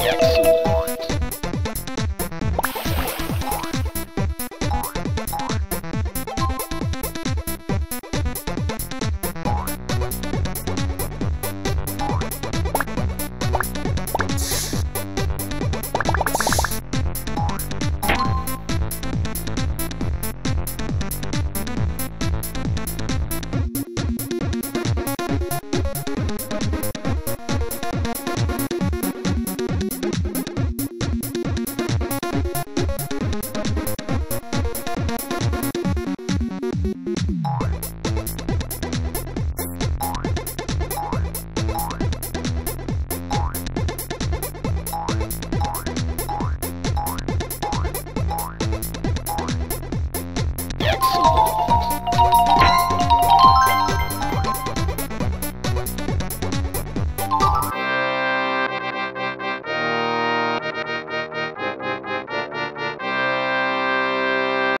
Excellent.